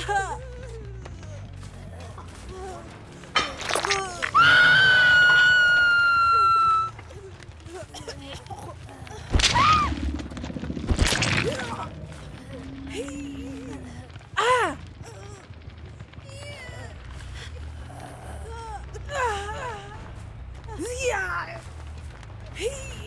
Ha! Yeah. Hey.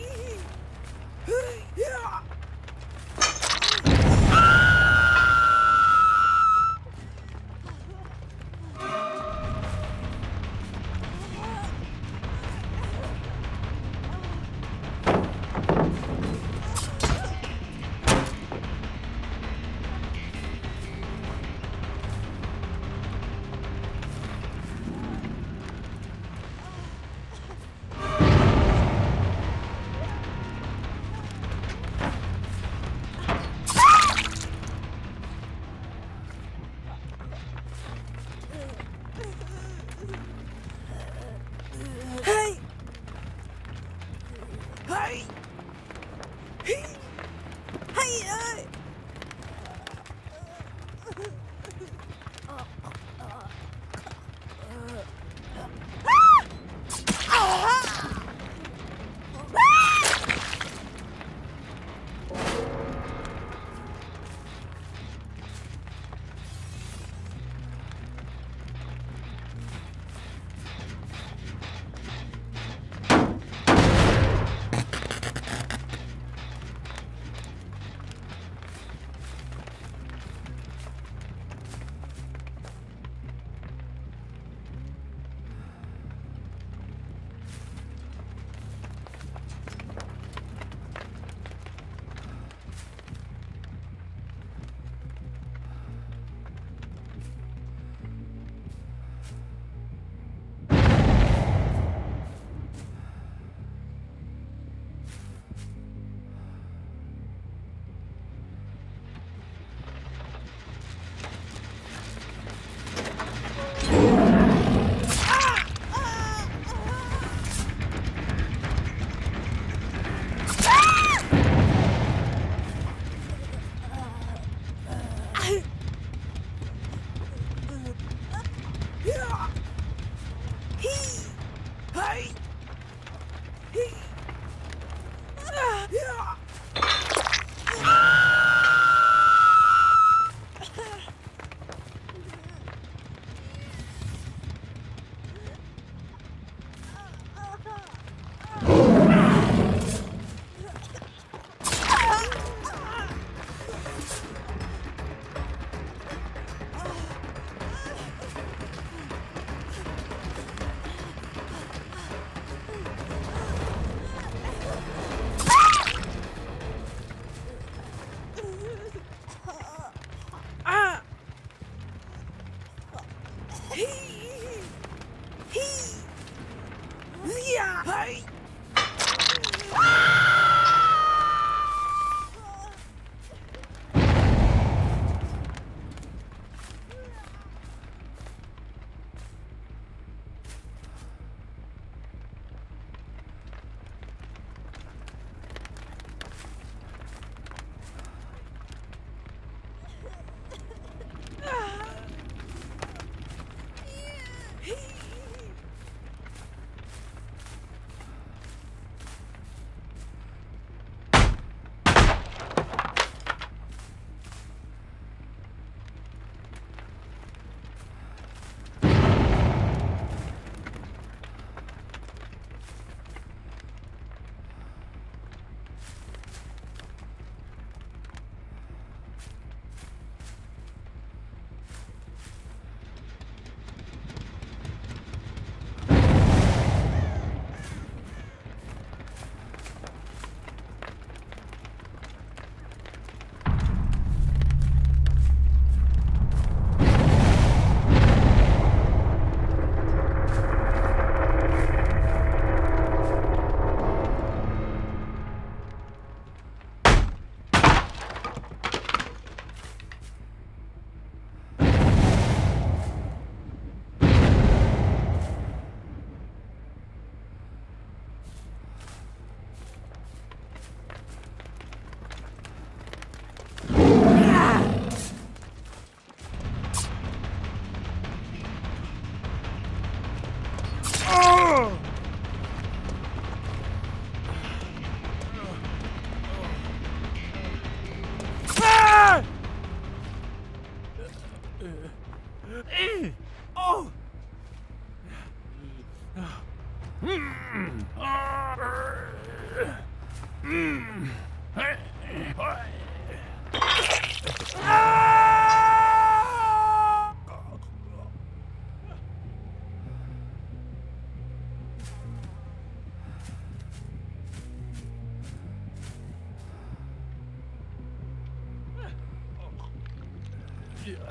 Oh!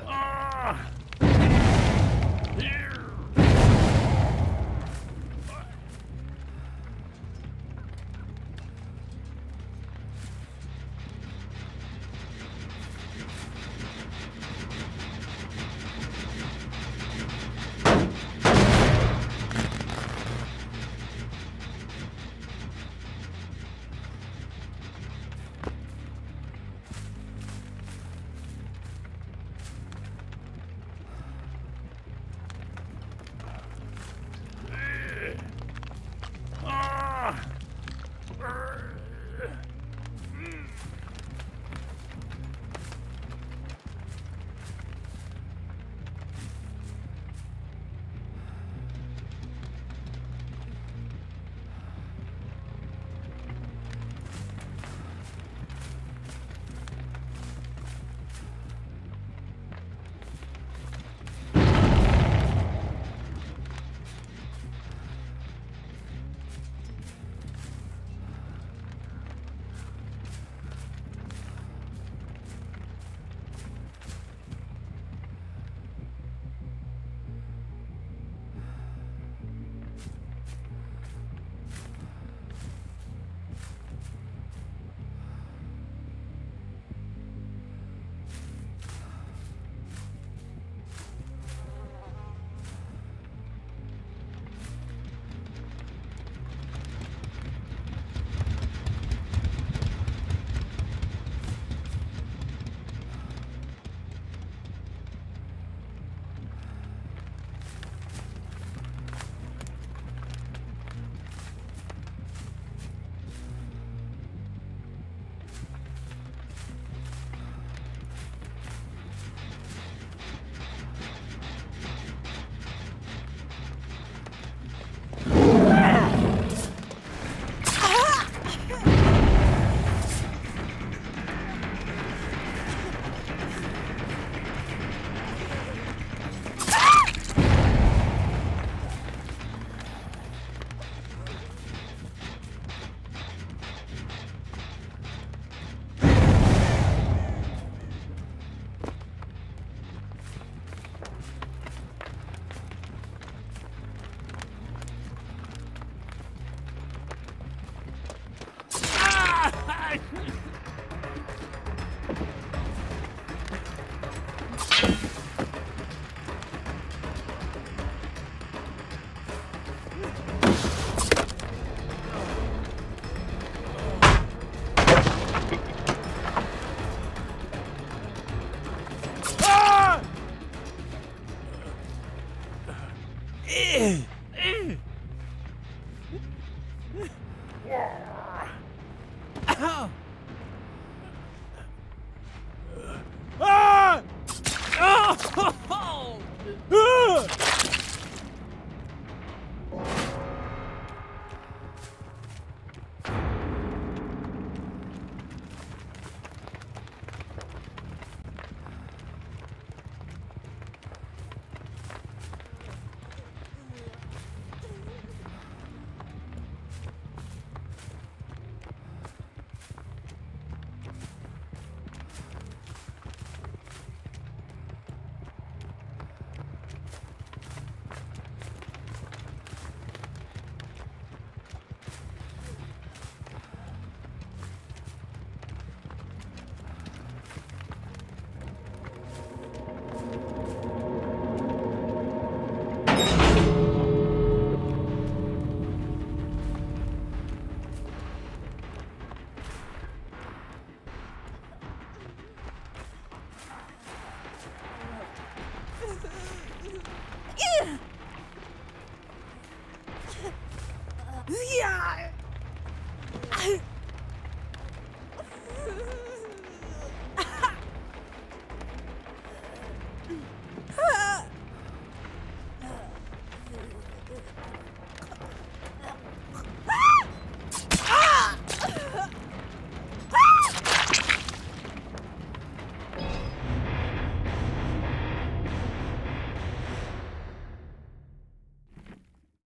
Ah! Eh!